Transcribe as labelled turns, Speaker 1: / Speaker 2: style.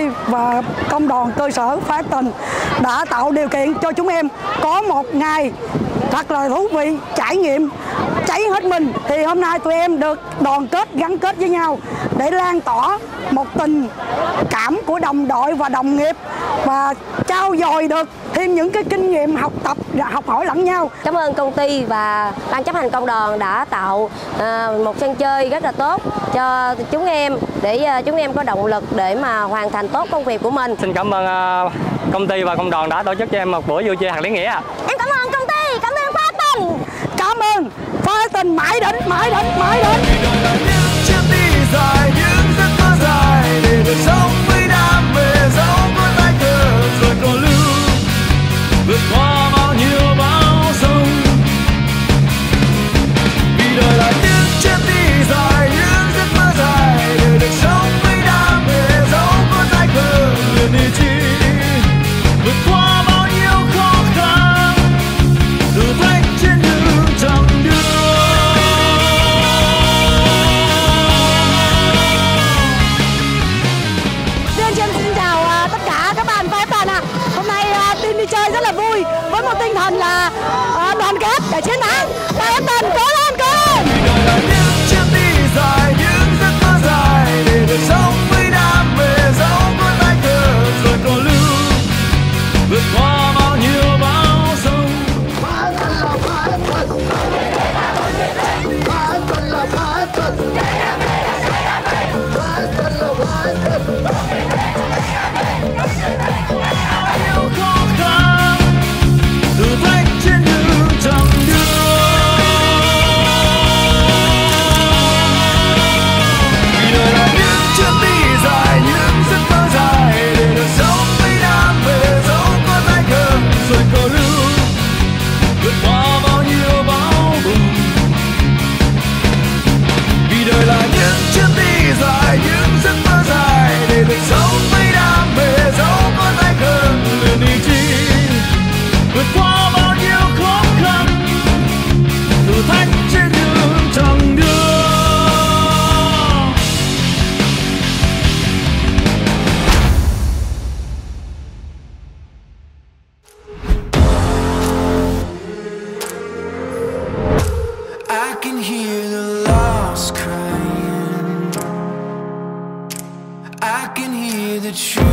Speaker 1: ty
Speaker 2: và công đoàn cơ sở Phát Tình đã tạo điều kiện cho chúng em có một ngày thật là thú vị, trải nghiệm cháy hết mình. Thì hôm nay tụi em được đoàn kết gắn kết với nhau để lan tỏa một tình cảm của đồng đội và đồng nghiệp và trao dồi được thêm những cái kinh nghiệm học tập học hỏi lẫn nhau
Speaker 1: cảm ơn công ty và ban chấp hành công đoàn đã tạo à, một sân chơi rất là tốt cho chúng em để à, chúng em có động lực để mà hoàn thành tốt công việc của mình
Speaker 3: Xin cảm ơn ờ, công ty và công đoàn đã tổ chức cho em một buổi vui chơi thật lý nghĩa. ạ.
Speaker 1: em cảm ơn công ty cảm ơn Phát Tình
Speaker 2: cảm ơn Phát Tình mãi đến mãi đến mãi đến
Speaker 4: true